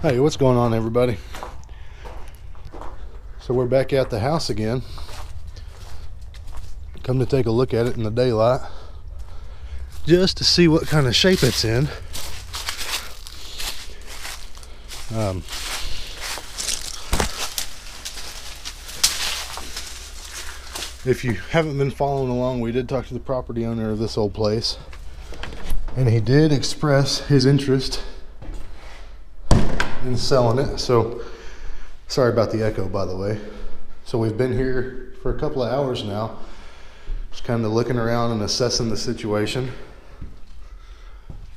Hey, what's going on, everybody? So we're back at the house again. Come to take a look at it in the daylight, just to see what kind of shape it's in. Um, if you haven't been following along, we did talk to the property owner of this old place, and he did express his interest in selling it. So, sorry about the echo, by the way. So, we've been here for a couple of hours now, just kind of looking around and assessing the situation.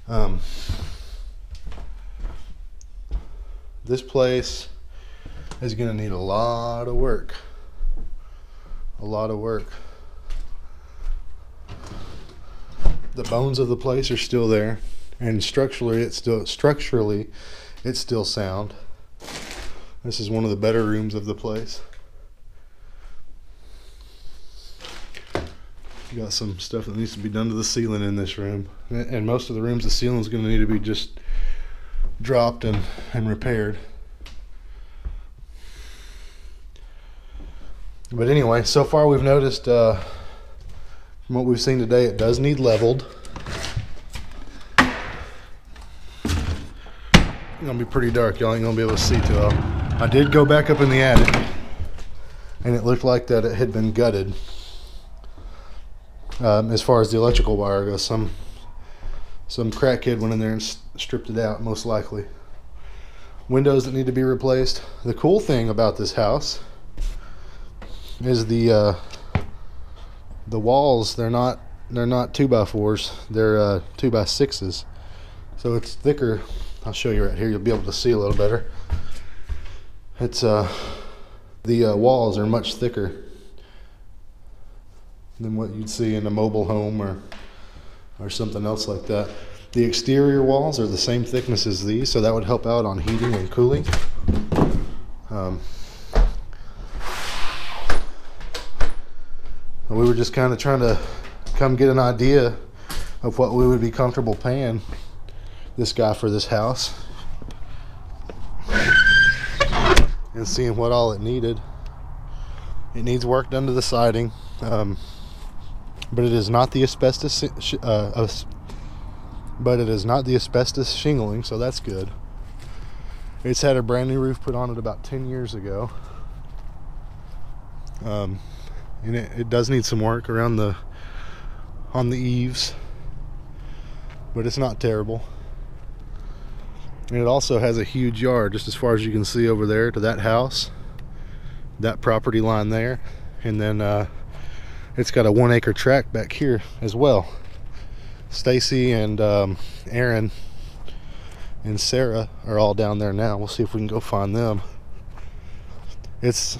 Um, this place is going to need a lot of work. A lot of work. The bones of the place are still there, and structurally, it's still structurally, it's still sound. This is one of the better rooms of the place. Got some stuff that needs to be done to the ceiling in this room, and most of the rooms, the ceiling is going to need to be just dropped and, and repaired. But anyway, so far we've noticed uh, from what we've seen today, it does need leveled. Gonna be pretty dark. Y'all ain't gonna be able to see too well. I did go back up in the attic, and it looked like that it had been gutted. Um, as far as the electrical wire goes, some some crackhead went in there and stripped it out, most likely. Windows that need to be replaced. The cool thing about this house is the uh, the walls. They're not they're not two by fours. They're uh, two by sixes, so it's thicker I'll show you right here. You'll be able to see a little better. It's uh, the uh, walls are much thicker than what you'd see in a mobile home or or something else like that. The exterior walls are the same thickness as these, so that would help out on heating and cooling. Um, we were just kind of trying to come get an idea of what we would be comfortable paying this guy for this house and seeing what all it needed. It needs work done to the siding, um, but it is not the asbestos. Uh, but it is not the asbestos shingling, so that's good. It's had a brand new roof put on it about 10 years ago. Um, and it, it does need some work around the on the eaves, but it's not terrible. And it also has a huge yard, just as far as you can see over there to that house, that property line there. And then uh, it's got a one acre tract back here as well. Stacy and um, Aaron and Sarah are all down there now. We'll see if we can go find them. It's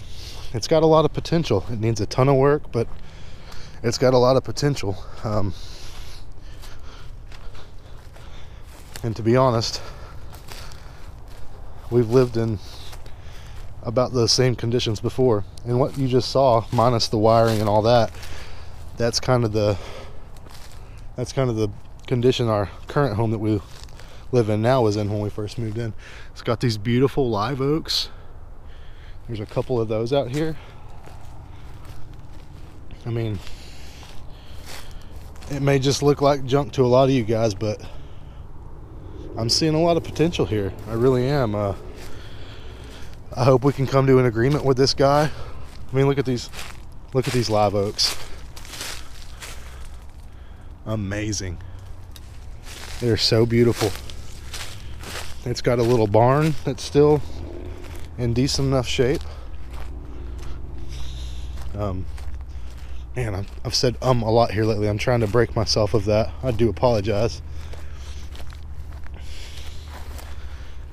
it's got a lot of potential. It needs a ton of work, but it's got a lot of potential. Um, and to be honest, we've lived in about the same conditions before. And what you just saw, minus the wiring and all that, that's kind of the that's kind of the condition our current home that we live in now was in when we first moved in. It's got these beautiful live oaks. There's a couple of those out here. I mean, it may just look like junk to a lot of you guys, but I'm seeing a lot of potential here. I really am. Uh, I hope we can come to an agreement with this guy. I mean, look at these, look at these live oaks. Amazing. They're so beautiful. It's got a little barn that's still in decent enough shape. Um, man, I've, I've said um a lot here lately. I'm trying to break myself of that. I do apologize.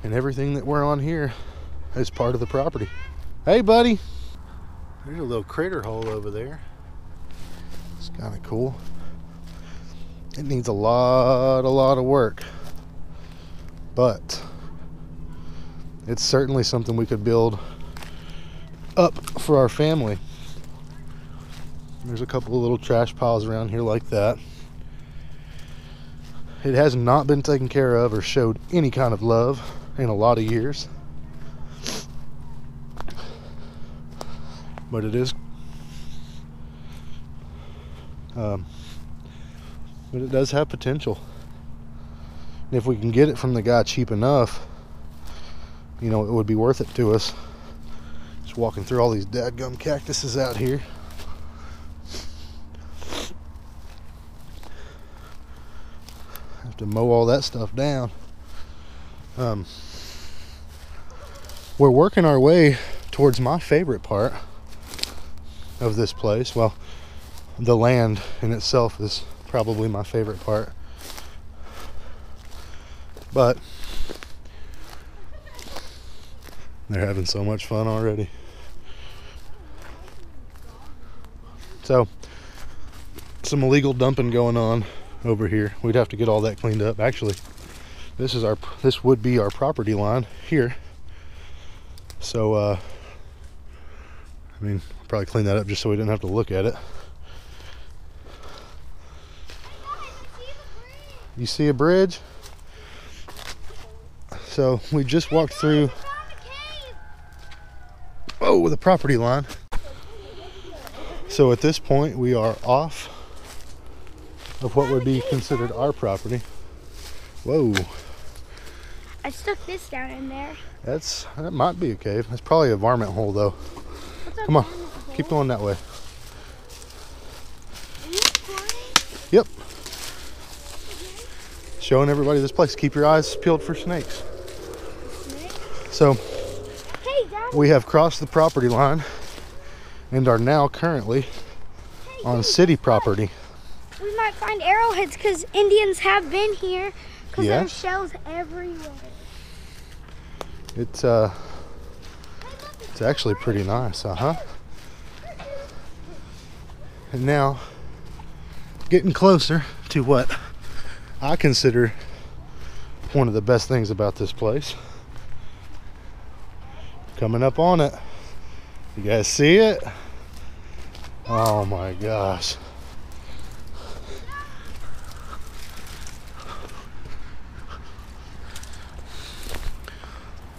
And everything that we're on here is part of the property. Hey, buddy. There's a little crater hole over there. It's kind of cool. It needs a lot, a lot of work. But it's certainly something we could build up for our family. There's a couple of little trash piles around here like that. It has not been taken care of or showed any kind of love in a lot of years. But it is um, but it does have potential. And if we can get it from the guy cheap enough, you know, it would be worth it to us. Just walking through all these dadgum cactuses out here. Have to mow all that stuff down. Um, we're working our way towards my favorite part of this place. Well, the land in itself is probably my favorite part. But they're having so much fun already. So, some illegal dumping going on over here. We'd have to get all that cleaned up. Actually, this is our this would be our property line here. So, uh, I mean, probably clean that up just so we didn't have to look at it. You see a bridge? So we just walked through oh the property line. So at this point we are off of what would be considered our property. Whoa. I stuck this down in there. That's that might be a cave. That's probably a varmint hole though. Come on, keep going that way. Yep. Showing everybody this place. Keep your eyes peeled for snakes. So Hey, we have crossed the property line and are now currently on city property. We might find arrowheads because Indians have been here because Yeah. there's shells everywhere. It's uh it's actually pretty nice, uh-huh. And now getting closer to what I consider one of the best things about this place. Coming up on it. You guys see it? Oh my gosh.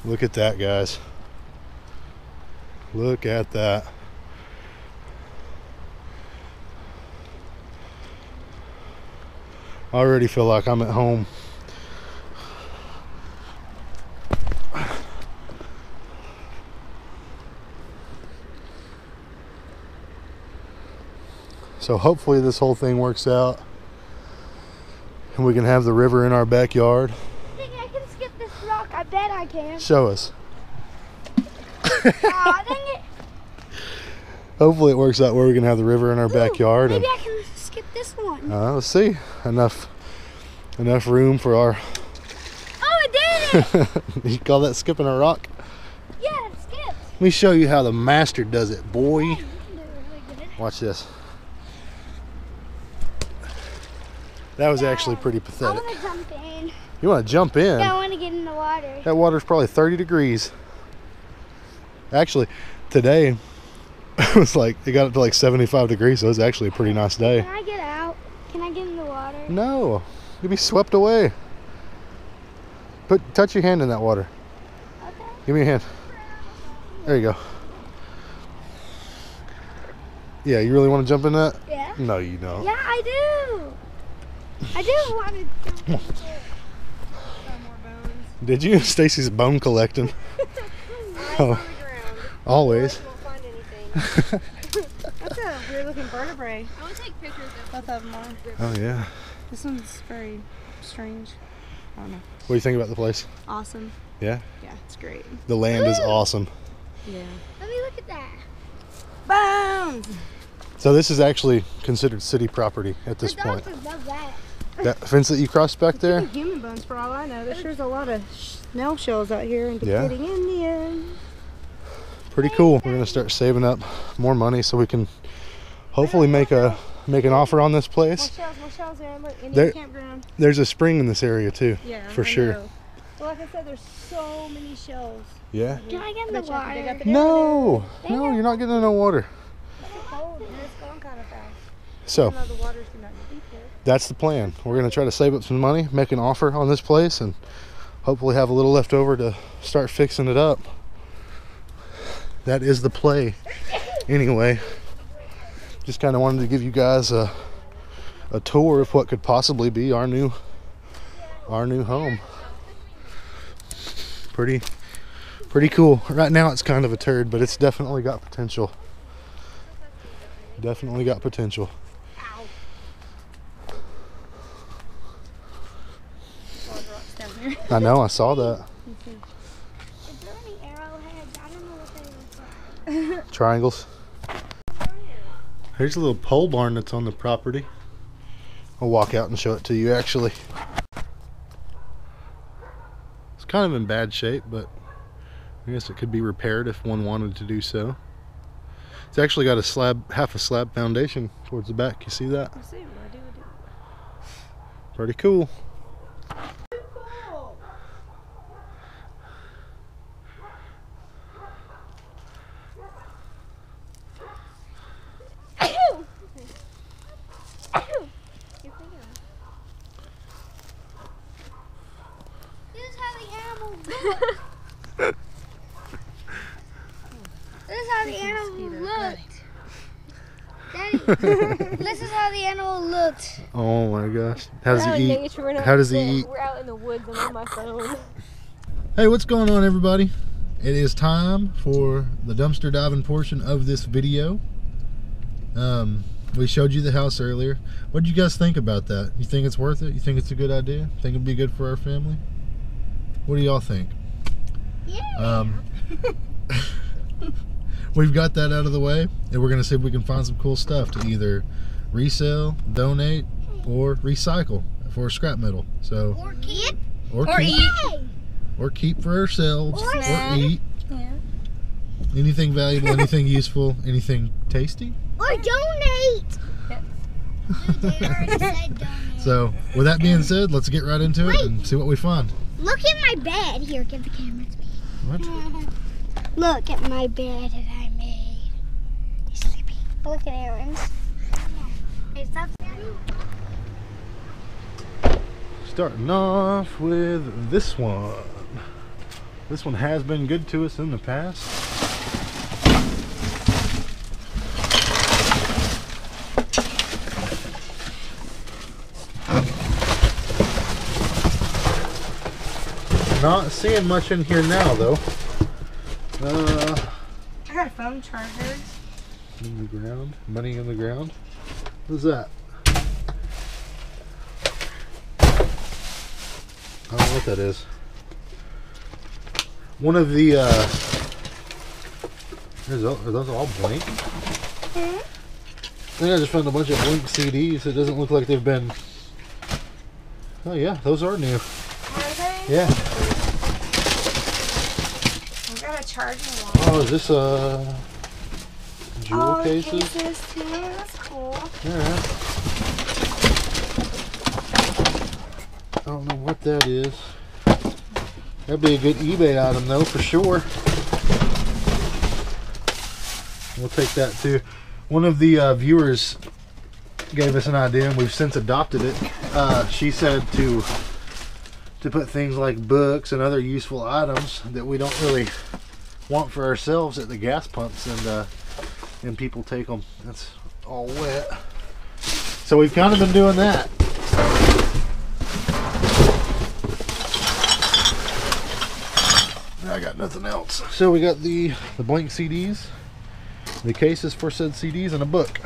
Look at that, guys. Look at that. I already feel like I'm at home. So hopefully this whole thing works out and we can have the river in our backyard. I think I can skip this rock. I bet I can. Show us. Aw, dang it. Hopefully it works out where we can have the river in our Ooh, backyard and Maybe I can skip this one. uh, let's see enough enough room for our Oh, I did it! you call that skipping a rock yeah, it skipped. let me show you how the master does it boy do it really watch this that was actually pretty pathetic want to jump in. You want to jump in Yeah, I want to get in the water. that water's probably 30 degrees actually today it was like it got up to like 75 degrees so it was actually a pretty nice day Can I get out? Can I get in the water? no you'll be swept away put touch your hand in that water Okay. Give me a hand. There you go. Yeah, you really want to jump in that? Yeah. No, you don't. Yeah, I do. I do want to jump in. Did you? Stacy's bone collecting. oh, always. Won't find anything. That's a weird looking vertebrae. I want to take pictures of Both of them are. Oh yeah. This one's very strange. I don't know. What do you think about the place? Awesome. Yeah. Yeah, it's great. The land is awesome. Yeah. Let me look at that. Bones! So this is actually considered city property at this the point. love that. That fence that you crossed back there. Human bones for all I know. There's sure a lot of snail shells out here and Yeah. depleting Indian. Pretty cool. We're gonna start saving up more money so we can hopefully make a make an offer on this More place. shells, more shells there. Look, Indian There- campground. There's a spring in this area too. Yeah, for I sure. know. Well, like I said, there's so many shells. Yeah. Can I get in the bet you have to dig water? up No, no, you're not getting in no water. It's cold and it's going kind of fast. So that's the plan. We're gonna try to save up some money, make an offer on this place, and hopefully have a little left over to start fixing it up. That is the play. Anyway, just kind of wanted to give you guys a a tour of what could possibly be our new our new home. Pretty pretty cool. Right now it's kind of a turd, but it's definitely got potential. Definitely got potential. down here. I know, I saw that. Is there any arrowheads? I don't know what they look like. Triangles. Here's a little pole barn that's on the property. I'll walk out and show it to you actually. It's kind of in bad shape, but I guess it could be repaired if one wanted to do so. It's actually got a slab, half a slab foundation towards the back. You see that? I see what I do, I do. Pretty cool. This is how the animal looked. this is how the animal looked. Daddy, this is how the animal looked. Oh my gosh. How does he eat? nature, we're not How does he eat? We're out in the woods. I'm on my phone. Hey, what's going on, everybody? It is time for the dumpster diving portion of this video. Um, we showed you the house earlier. What did you guys think about that? You think it's worth it? You think it's a good idea? Think it'd be good for our family? What do y'all think? Yeah. Um, we've got that out of the way, and we're gonna see if we can find some cool stuff to either resell, donate, or recycle for scrap metal. So, or keep. or, Or keep, eat. or keep for ourselves, Or or eat. Yeah. Anything valuable, anything useful, anything tasty. Or donate. They already said donate. So, with that being said, let's get right into it and see what we find. Look at my bed. Here, give the camera to me. What? Look at my bed that I made. He's sleeping. Look at Aaron's. Starting off with this one. This one has been good to us in the past. Not seeing much in here now, though. Uh, I got phone charger. In the ground, money in the ground. What's that? I don't know what that is. One of the, uh, is tho- are those all blank? I think I just found a bunch of blank CDs. It doesn't look like they've been. Oh yeah, those are new. Are they? Yeah. I got a charging one. Oh, is this uh jewel oh, cases? cases too. That's cool. Yeah. I don't know what that is. That'd be a good eBay item though, for sure. We'll take that too. One of the uh, viewers gave us an idea, and we've since adopted it. Uh, she said to to put things like books and other useful items that we don't really want for ourselves at the gas pumps, and uh, and people take them. That's all wet. So we've kind of been doing that. I got nothing else. So we got the the blank CDs, the cases for said CDs, and a book.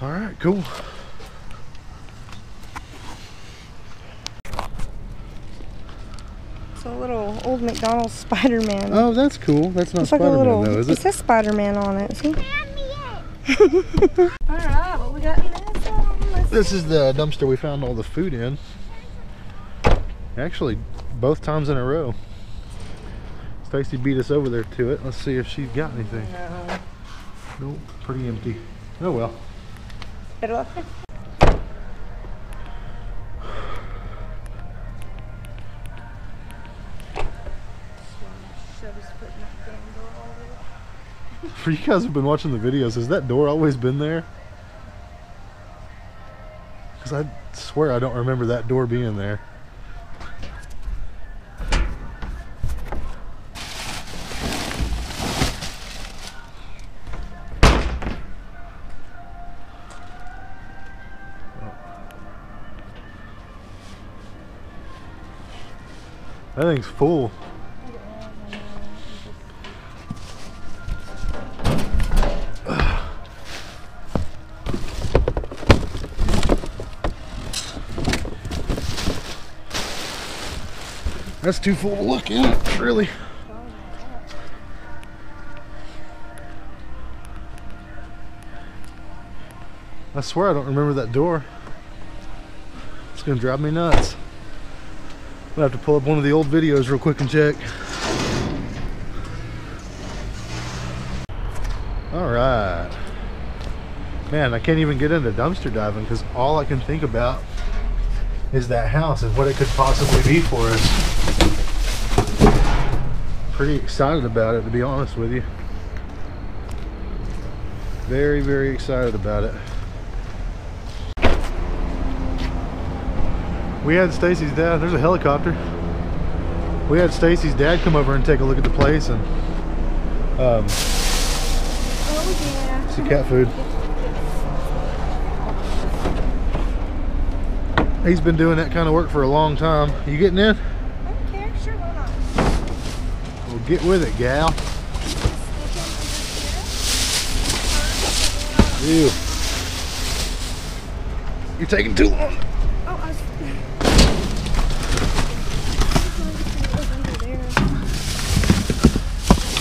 All right, cool. It's a little old McDonald's Spider-Man. Oh, that's cool. That's not it's Spider-Man little. though, is it it? says Spider-Man on it. See? Hand me it. All right. What we got in this one? This is the dumpster we found all the food in. Actually, both times in a row. Stacy beat us over there to it. Let's see if she's got anything. No. Nope, pretty empty. Oh well. Better For you guys who've been watching the videos, has that door always been there? Because I swear I don't remember that door being there. That thing's full. That's too full to look at, really. I swear I don't remember that door. It's gonna drive me nuts. I'm gonna have to pull up one of the old videos real quick and check. All right. Man, I can't even get into dumpster diving because all I can think about is that house and what it could possibly be for us. Pretty excited about it, to be honest with you. Very, very excited about it. We had Stacy's dad, there's a helicopter. We had Stacy's dad come over and take a look at the place and um, Oh yeah. see cat food. He's been doing that kind of work for a long time. You getting in? I don't care. Sure, why not? Well, get with it, gal. Ew. You're taking too long. Oh, I was.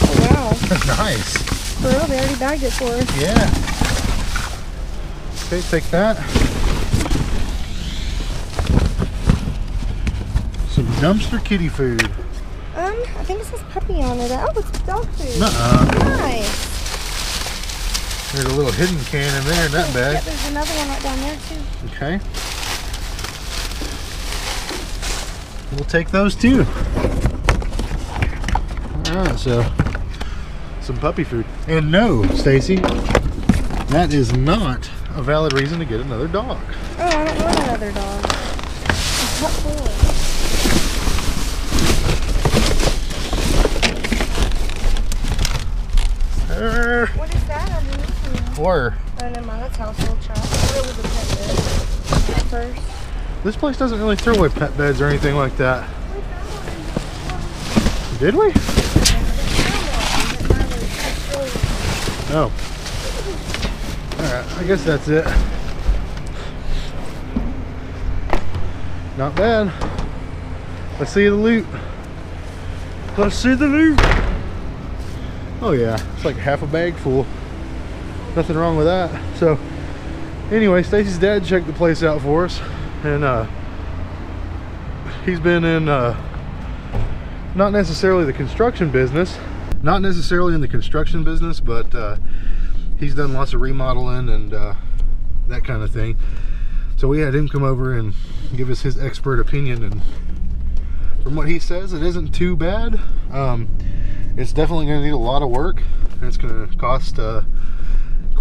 Oh wow. nice. For real, they already bagged it for us. Yeah. Okay, take that. Some dumpster kitty food. Um, I think it says puppy on it. Oh, it's dog food. Nuh-uh. Nice. There's a little hidden can in there in that Yeah, bag. there's another one right down there too. Okay. We'll take those too. Alright, so some puppy food. And no, Stacy, that is not a valid reason to get another dog. Oh, I don't want another dog. It's not full. Er, What is that underneath you? Or Oh, never mind. That's household trash. I thought it was a pet bed at first. this place doesn't really throw away pet beds or anything like that. Did we? Oh. Alright, I guess that's it. Not bad. Let's see the loot. Let's see the loot. Oh yeah, it's like half a bag full. Nothing wrong with that. So anyway, Stacy's dad checked the place out for us and uh he's been in uh not necessarily the construction business not necessarily in the construction business but uh he's done lots of remodeling and uh that kind of thing so we had him come over and give us his expert opinion and from what he says it isn't too bad um it's definitely going to need a lot of work and it's going to cost uh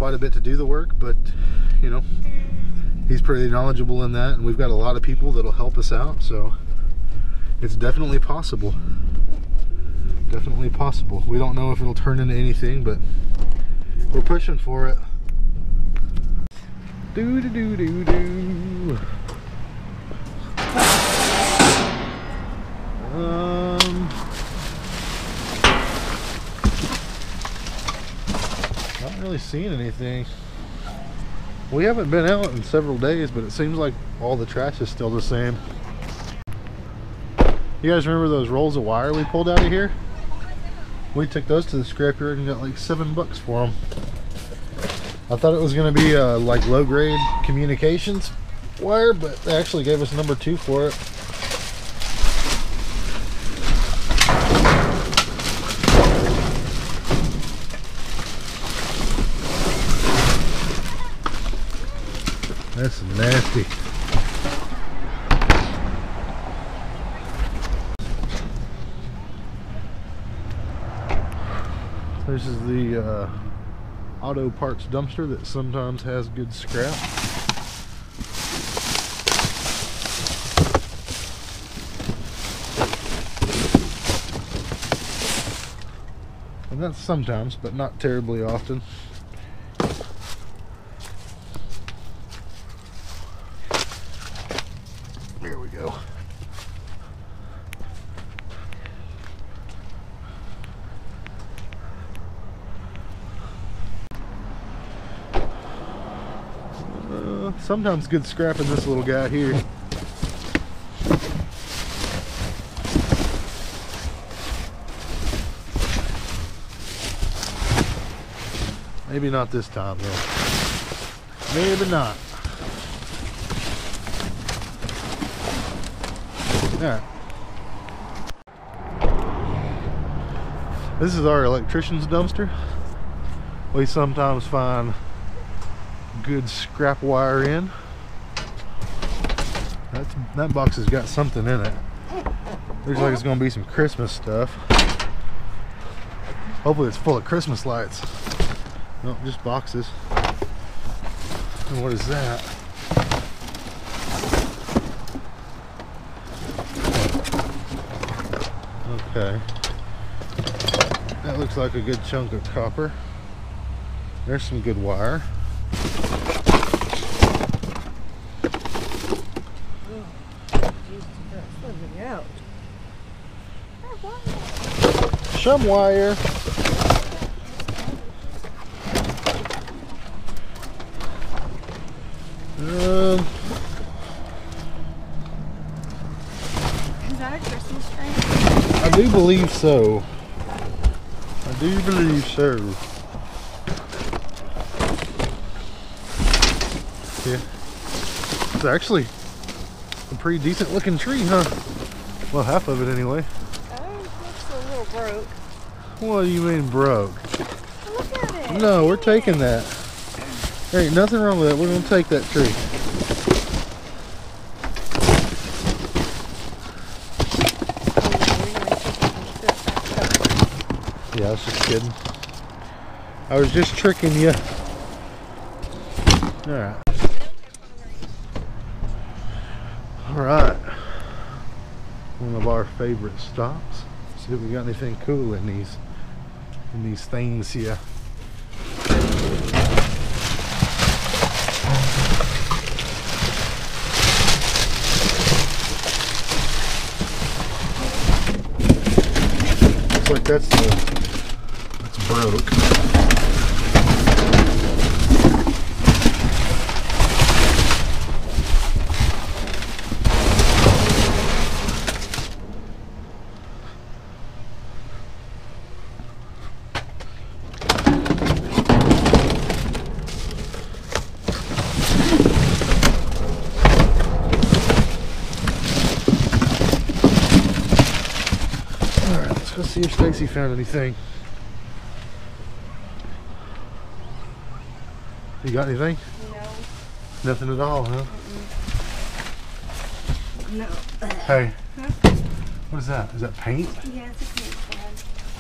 quite a bit to do the work but you know he's pretty knowledgeable in that and we've got a lot of people that'll help us out so it's definitely possible. Definitely possible. We don't know if it'll turn into anything but we're pushing for it. Do do do do do um not really seeing anything we haven't been out in several days, but it seems like all the trash is still the same. You guys remember those rolls of wire we pulled out of here? We took those to the scrapyard and got like seven bucks for them. I thought it was going to be uh, like low grade communications wire, but they actually gave us number two for it. That's nasty. This is the uh, auto parts dumpster that sometimes has good scrap. And that's sometimes, but not terribly often. There we go. Well, sometimes good scrap in this little guy here. Maybe not this time though. Maybe not. Alright. This is our electrician's dumpster. We sometimes find good scrap wire in. That's, that box has got something in it. Looks like it's gonna be some Christmas stuff. Hopefully it's full of Christmas lights. Nope, just boxes. And what is that? Okay. That looks like a good chunk of copper. There's some good wire. Some wire. Um, Is that a Christmas tree? I do believe so. I do believe so. Yeah. It's actually a pretty decent looking tree, huh? Well, half of it anyway. Oh, looks a little broke. What do you mean broke? Look at it. No, we're taking that. There ain't nothing wrong with that. We're gonna take that tree. Yeah, I was just kidding. I was just tricking you. Alright. One of our favorite stops. See if we got anything cool in these in these things here. Looks like that's the that's broke. Alright, let's if found anything. You got anything? No. Nothing at all, huh? No. Hey. What is that? Is that paint? Yeah, it's a paint pad.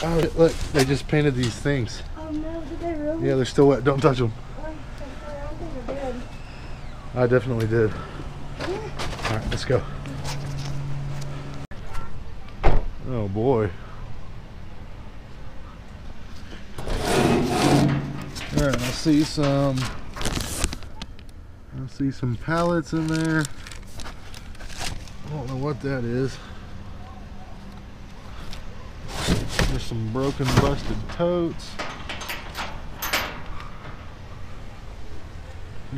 Oh, look, they just painted these things. Oh no, did they really? Yeah, they're still wet. Don't touch them. Oh, I don't think they did. I definitely did. Alright, let's go. Oh boy. Alright, I see some I see some pallets in there. I don't know what that is. There's some broken busted totes.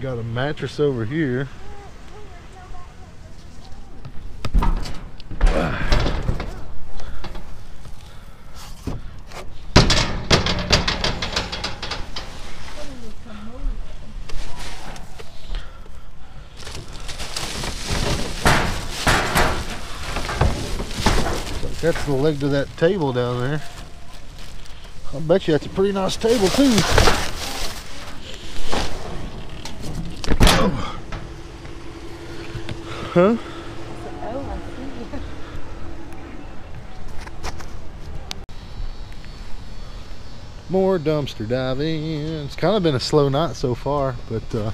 Got a mattress over here. That's the leg to that table down there. I bet you that's a pretty nice table too. Huh? Oh, see. More dumpster diving. It's kind of been a slow night so far, but uh,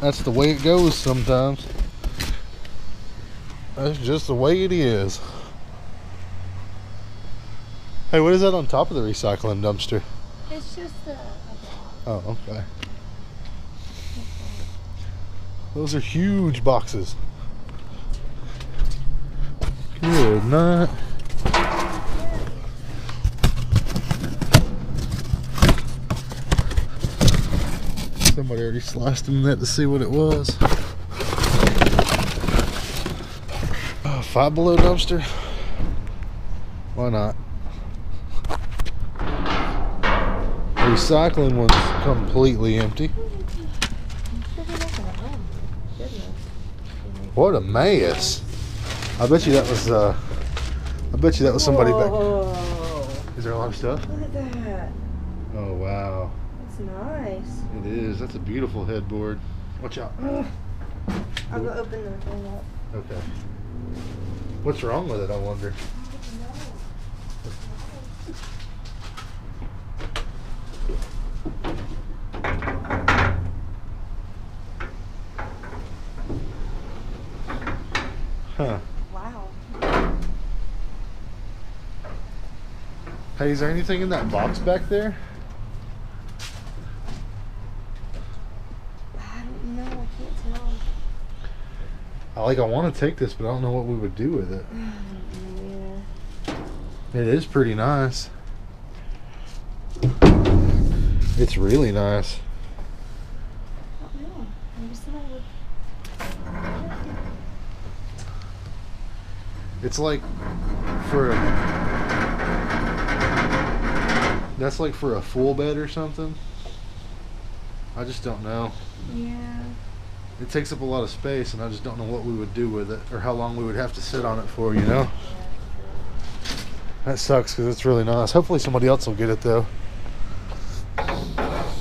that's the way it goes sometimes. That's just the way it is. Hey, what is that on top of the recycling dumpster? It's just a. Oh, okay. Those are huge boxes. Good night. Somebody already sliced in that to see what it was. Oh, five below dumpster. Why not? Recycling one's completely empty. What a mess. I bet you that was uh I bet you that was somebody back. Whoa. Is there a lot of stuff? Look at that. Oh wow. That's nice. It is. That's a beautiful headboard. Watch out. Ugh. I'll go open the thing up. Okay. What's wrong with it, I wonder? Huh. Wow. Hey, is there anything in that box back there? I don't know. I can't tell. I like I want to take this, but I don't know what we would do with it. Yeah. It is pretty nice. It's really nice. I don't know. Maybe somebody would. It's like for a That's like for a full bed or something. I just don't know. Yeah. It takes up a lot of space and I just don't know what we would do with it or how long we would have to sit on it for, you know? That sucks because it's really nice. Hopefully somebody else will get it though.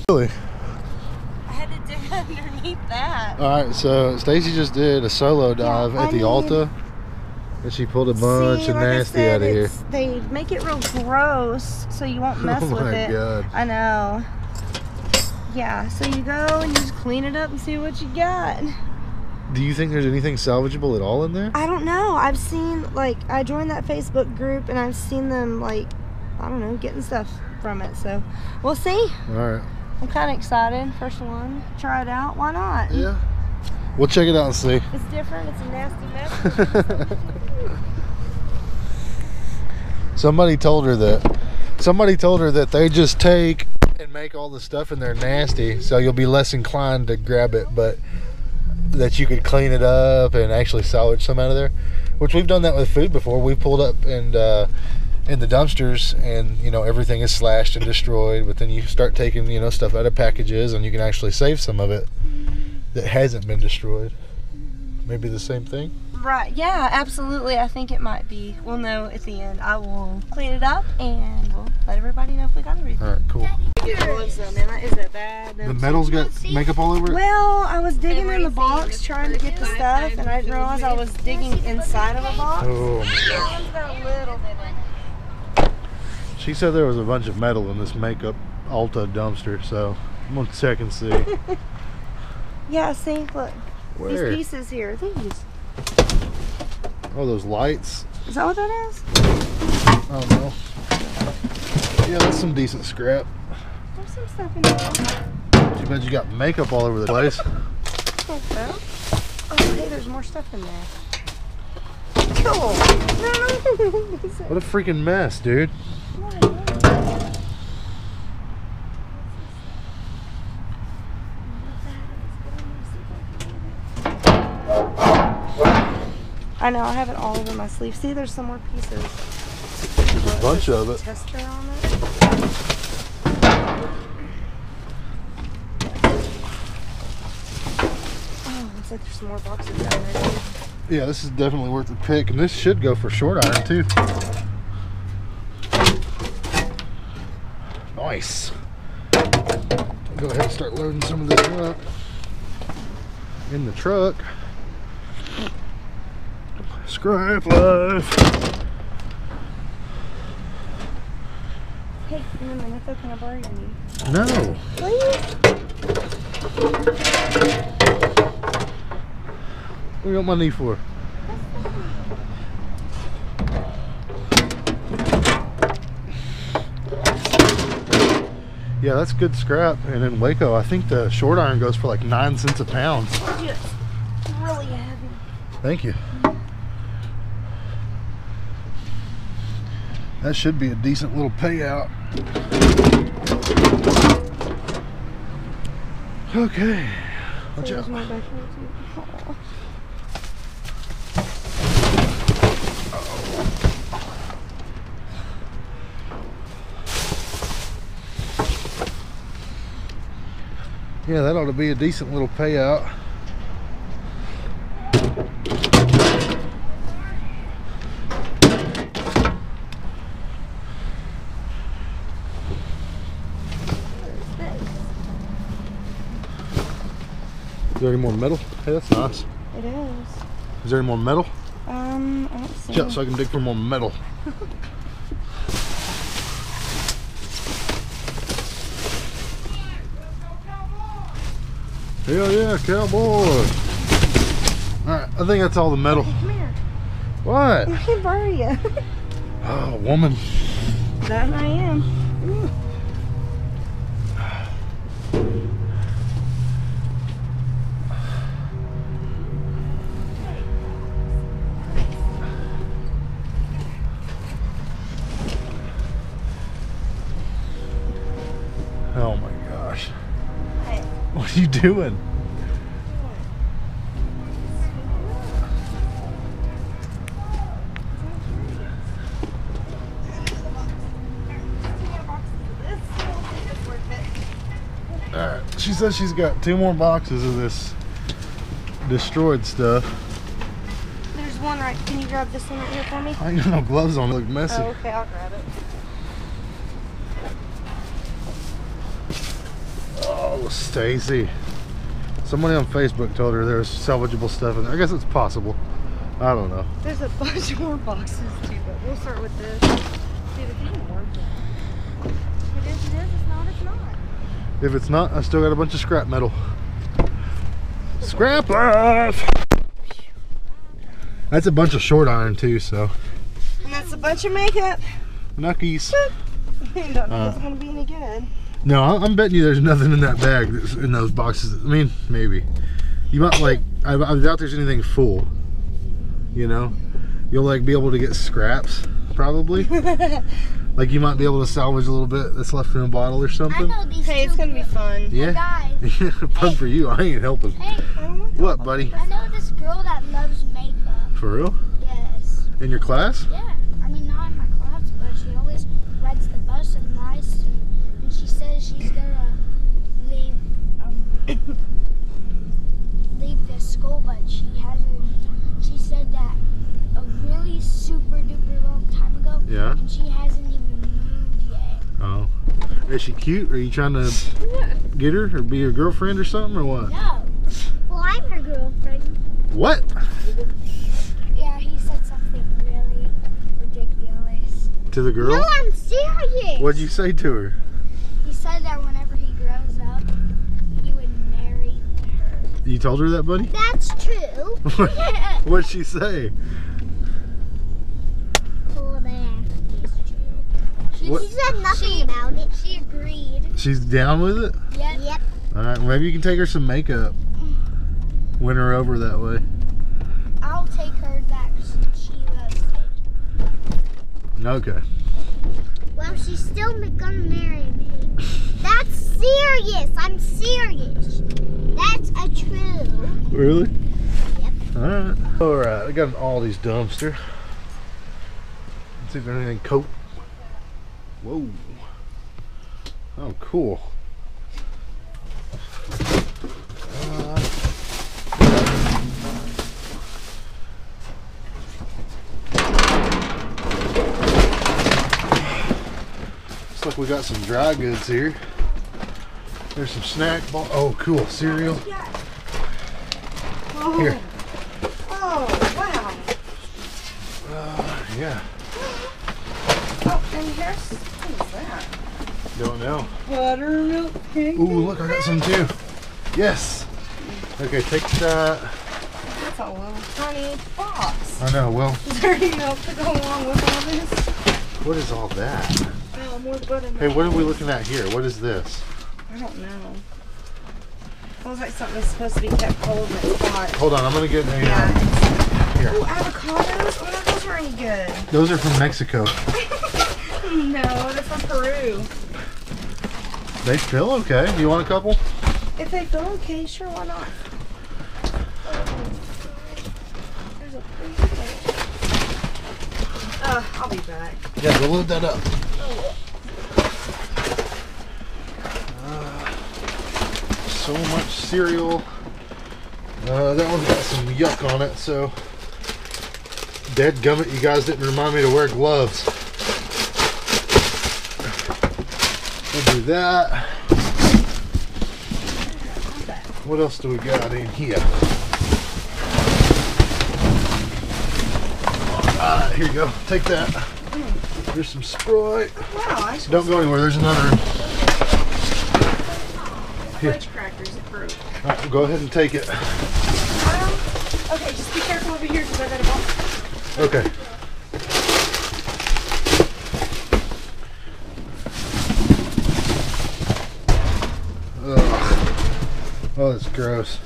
Really? I had to dig underneath that. Alright, so Stacy just did a solo dive I at the need- Ulta. And she pulled a bunch See, of like nasty said, out of here. They make it real gross so you won't oh mess oh with my it. god. I know. Yeah, so you go and you just clean it up and see what you got. Do you think there's anything salvageable at all in there? I don't know. I've seen like I joined that Facebook group and I've seen them like I don't know getting stuff from it. So we'll see. Alright. I'm kind of excited. First one, try it out. Why not? Yeah. We'll check it out and see. It's different. It's a nasty mess. somebody told her that somebody told her that they just take and make all the stuff in there nasty so you'll be less inclined to grab it but that you could clean it up and actually salvage some out of there which we've done that with food before. We pulled up and uh in the dumpsters and you know everything is slashed and destroyed but then you start taking you know stuff out of packages and you can actually save some of it that hasn't been destroyed. Maybe the same thing Right. Yeah, absolutely. I think it might be. We'll know at the end. I will clean it up and we'll let everybody know if we got everything. all right cool Get gloves though, man. Is it bad? the metal's got makeup all over it Well, I was digging in the box trying to get the stuff, and I didn't realize I was digging inside of a box. oh my god That one's got a little bit in it. She said there was a bunch of metal in this makeup Ulta dumpster, so I'm gonna check and see. Yeah, see, look. Where? These pieces here. These. Oh, those lights. Is that what that is? I don't know. Yeah, that's some decent scrap. There's some stuff in there. Too bad you got makeup all over the place. Oh, hey, there's more stuff in there. Cool. No. What a freaking mess, dude. I know, I have it all over my sleeve. See, there's some more pieces. There's a bunch of it. Tester on it. Oh, looks like there's some more boxes down there. too. Yeah, this is definitely worth a pick, and this should go for short iron too. Nice. Go ahead and start loading some of this up in the truck. Scrap life. Hey, in a minute can I borrow your knee? No. Please? What do you want my knee for? Yeah, that's good scrap. And in Waco, I think the short iron goes for like nine cents a pound. Just really heavy. Thank you. That should be a decent little payout. Okay. Watch There's out. more back there too. Aw. Yeah, that ought to be a decent little payout. Is there any more metal? Hey, that's nice. It is. Is there any more metal? Um, I don't see. Yeah, so I can dig for more metal. Hell yeah, cowboy! Alright, I think that's all the metal. Come here. What? I can borrow you. Oh, woman. that I am. You doing? Alright. She says she's got two more boxes of this destroyed stuff. There's one right. Can you grab this one right here for me? I ain't got no gloves on, it look messy. Oh, okay, I'll grab it. Oh, Stacy. Somebody on Facebook told her there's salvageable stuff in there. I guess it's possible. I don't know. There's a bunch more boxes too, but we'll start with this. Dude, it didn't work yet. It is, it is, it's not, it's not. If it's not, I still got a bunch of scrap metal. Scrap life! That's a bunch of short iron too, so. And that's a bunch of makeup. Knuckies. I don't know Uh. if it's gonna be any good. No, I- I'm betting you there's nothing in that bag, that's in those boxes. I mean, maybe. You might like, I, I doubt there's anything full. You know? You'll like be able to get scraps, probably. like you might be able to salvage a little bit that's left in a bottle or I something. know these Hey, it's gonna be fun. Yeah. Guys, Fun for you. I ain't helping. hey, I don't want What, buddy? I know this girl that loves makeup. For real? Yes. In your class? Yeah. I mean, not in my class, but she always rides the bus and nice. And, and she says she's gonna leave um, leave the school, but she hasn't. She said that a really super duper long time ago, Yeah. and she hasn't even moved yet. Oh. Is she cute? Are you trying to get her or be her girlfriend or something or what? No. Well, I'm her girlfriend. What? Yeah, he said something really ridiculous. To the girl? No, I'm serious. What'd you say to her? He said that whenever he grows up, he would marry her. You told her that, buddy? That's true. What'd she say? Well, that is true. She, What- she said nothing about it. She agreed. She's down with it? Yep. Yep. All right, maybe you can take her some makeup. Win her over that way. I'll take her that she loves it. Okay. Well, she's still gonna marry me. Serious. I'm serious. That's a true. Really? Yep. All right. All right. I got an Aldi's dumpster. Let's see if there's anything coat. Whoa. Oh, cool. Uh, looks like we got some dry goods here. There's some snack ball. Oh, cool. Cereal. Oh. Here. Oh, wow. Uh, yeah. Oh, and here's, what is that? Don't know. Buttermilk cake. Ooh, look, I got some too. Yes. Okay, take that. That's a little tiny box. I know. Well, Is there milk to go along with all this? what is all that? Oh, more buttermilk. Hey, what are we looking at here? What is this? I don't know. Feels like something's supposed to be kept cold and it's hot. Hold on, I'm gonna get a. Yeah. Uh, here. Oh, avocados. Oh, those are any good. Those are from Mexico. No, they're from Peru. They feel okay. Do you want a couple? If they feel okay, sure, why not? Uh, I'll be back. Yeah, go load that up. Uh, so much cereal. Uh, that one's got some yuck on it, so. Dead gummit, you guys didn't remind me to wear gloves. We'll do that. What else do we got in here? Alright, here you go. Take that. Here's some Sprite. Wow, I Don't go anywhere. There's another. Fudge crackers fruit. All right, go ahead and take it. Um, okay, just be careful over here because I gotta go. Okay. Ugh. Oh, that's gross.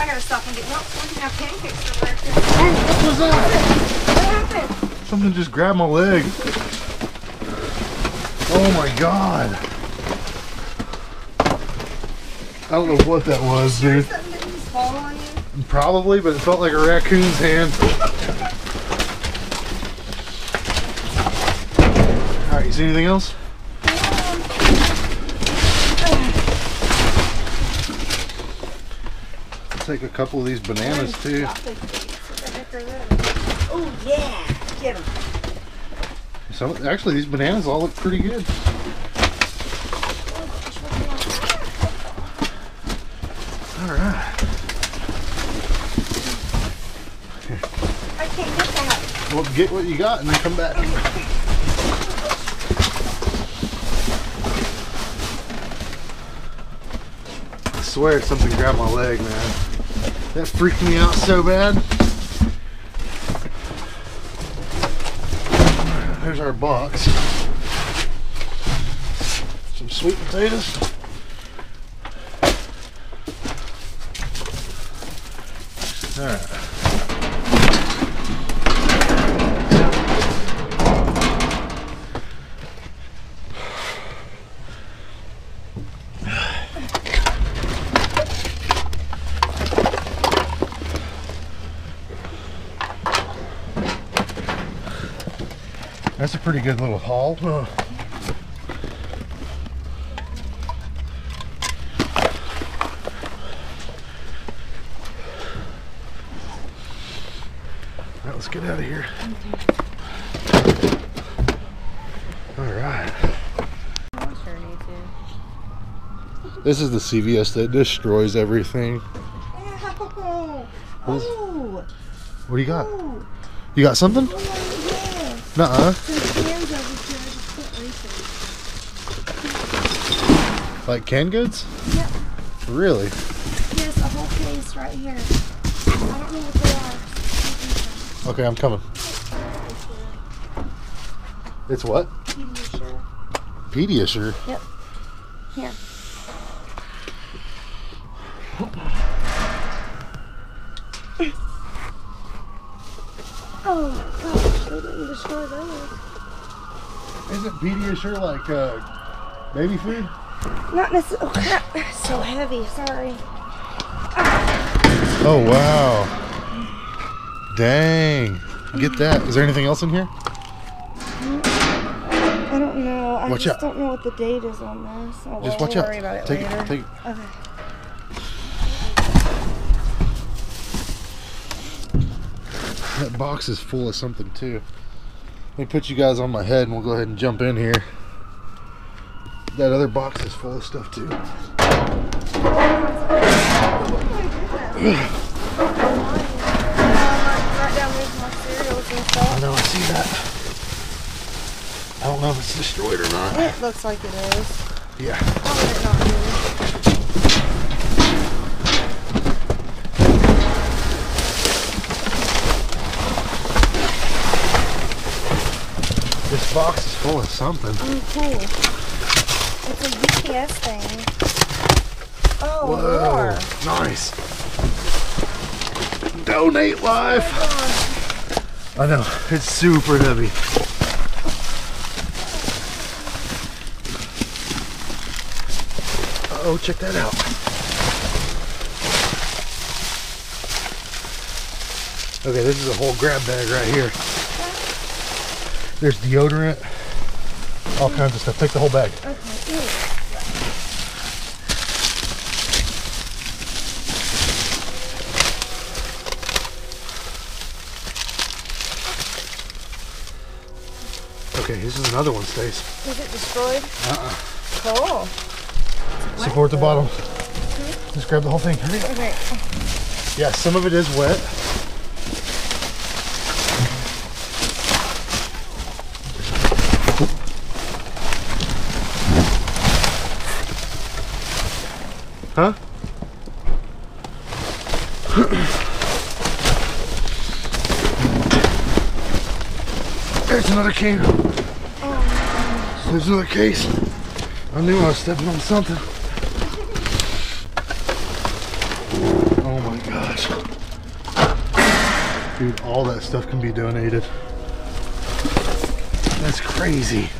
I gotta stop and get milk so we can have pancakes for breakfast. What was that? What happened? Something just grabbed my leg. Oh my god. I don't know what that was, dude. Didn't fall on you? Probably, but it felt like a raccoon's hand. Alright, you see anything else? I'll take a couple of these bananas too. Oh yeah, get them. Some, actually, these bananas all look pretty good. Alright. I can't get that. Well, get what you got and then come back. I swear something grabbed my leg, man. That freaked me out so bad. There's our box. Some sweet potatoes. All right. That's a pretty good little haul. Huh. Right, let's get out of here. All right. sure need to. This is the CVS that destroys everything. Oh! What do you got? Oh! You got something? Oh, yes! Nuh-uh. Like canned goods? Yep. Really? Yes, a whole case right here. I don't know what they are. Okay, I'm coming. It's what? Pediasure. Pediasure. Yep. Here. Isn't Pediasure like uh, baby food? Not necessarily. Oh crap, so heavy. Sorry. Oh wow. Dang. Get that. Is there anything else in here? I don't know. I Watch just out. don't know what the date is on this. Oh, Just well, watch we'll out. worry about it Take later. it. Take it. Okay. That box is full of something too. Let me put you guys on my head and we'll go ahead and jump in here. That other box is full of stuff too. Right down there's my cereals and I stuff. know, I see that. I don't know if it's destroyed or not. It looks like it is. Yeah. Oh, How would it not be? This box is full of something. Oh, cool. It's a UPS thing. Oh, Whoa. more. Nice. Donate life. Oh I know it's super heavy. Oh, check that out. Okay, this is a whole grab bag right here. There's deodorant, all kinds of stuff. Take the whole bag. Okay, this is another one, Stace. Is it destroyed? Uh-uh. Cool. Support the bottom. Just grab the whole thing. Hurry. Okay. Yeah, some of it is wet. Huh? There's another can. There's another case. I knew I was stepping on something. Oh my gosh. Dude, all that stuff can be donated. That's crazy.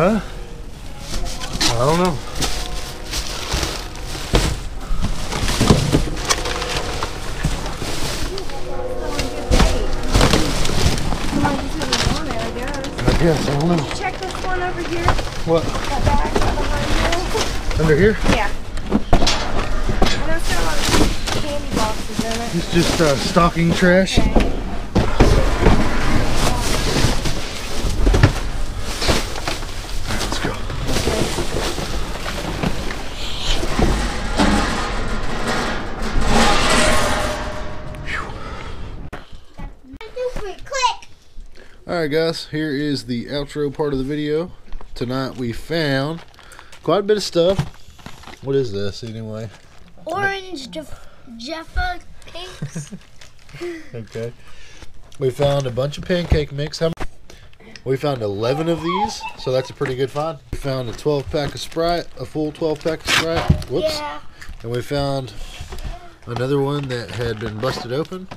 Huh? I don't know. I guess, I don't know. Check this one over here. What? That bag behind Under here? Yeah. I know it's got a lot of candy boxes in it. It's just uh, stocking trash. Okay. Alright guys, here is the outro part of the video. Tonight we found quite a bit of stuff. What is this anyway? Orange Jeff- Jeffa cakes. Okay. We found a bunch of pancake mix. How? We found 11 of these, so that's a pretty good find. We found a 12 pack of Sprite, a full 12 pack of Sprite. Whoops. yeah. And we found another one that had been busted open.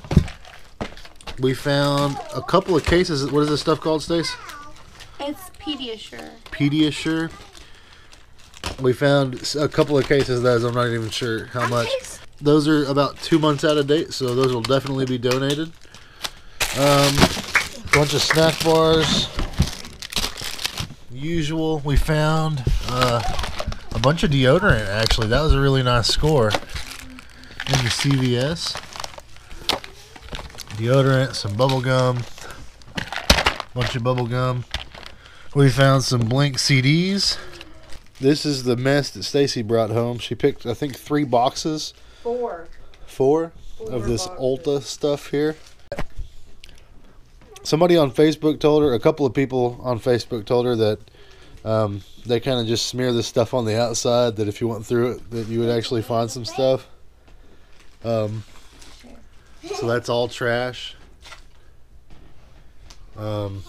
We found a couple of cases. What is this stuff called, Stace? It's Pediasure. Pediasure. We found a couple of cases of those. I'm not even sure how much. Those are about two months out of date, so those will definitely be donated. Um, bunch of snack bars. Usual. We found uh, a bunch of deodorant. Actually, that was a really nice score. In the CVS. Deodorant, some bubble gum, bunch of bubble gum. We found some Blink CDs. This is the mess that Stacy brought home. She picked, I think, three boxes, Four. four of this Ulta stuff here. Somebody on Facebook told her, a couple of people on Facebook told her that um, they kind of just smear this stuff on the outside. That if you went through it, that you would actually find some stuff. Um, so that's all trash. Um,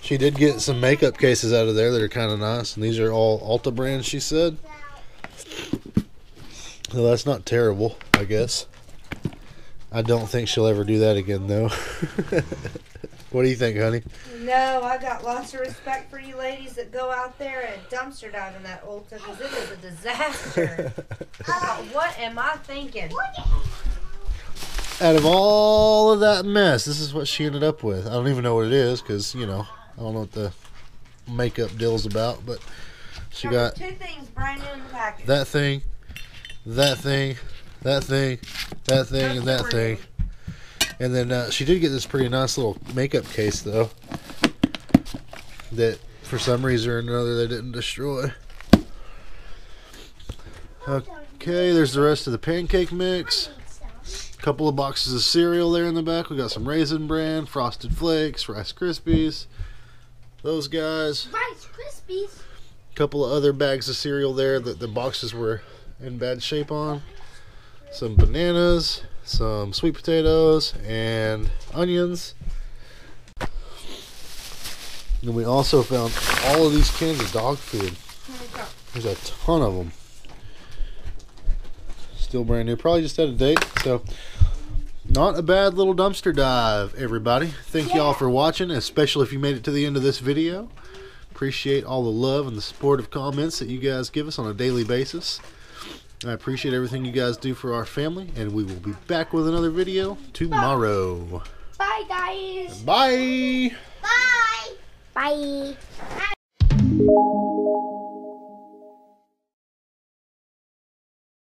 she did get some makeup cases out of there that are kind of nice, and these are all Ulta brands. She said. So that's not terrible, I guess. I don't think she'll ever do that again, though. what do you think, honey? No, I got lots of respect for you ladies that go out there and dumpster dive in that Ulta because it is a disaster. I thought, what am I thinking? Out of all of that mess, this is what she ended up with. I don't even know what it is because, you know, I don't know what the makeup deal's about, but she got two things brand new in the package. that thing, that thing, that thing, that thing, and that thing. And then uh, she did get this pretty nice little makeup case, though, that for some reason or another they didn't destroy. Okay, there's the rest of the pancake mix. Couple of boxes of cereal there in the back. We got some Raisin Bran, Frosted Flakes, Rice Krispies. Those guys. Rice Krispies. A couple of other bags of cereal there that the boxes were in bad shape on. Some bananas, some sweet potatoes, and onions. And we also found all of these cans of dog food. There's a ton of them. Still brand new, probably just out of date. So, not a bad little dumpster dive, everybody. Thank y'all for watching, especially if you made it to the end of this video. Appreciate all the love and the supportive comments that you guys give us on a daily basis. I appreciate everything you guys do for our family, and we will be back with another video tomorrow. Bye, guys. Bye. Bye! Bye. Bye.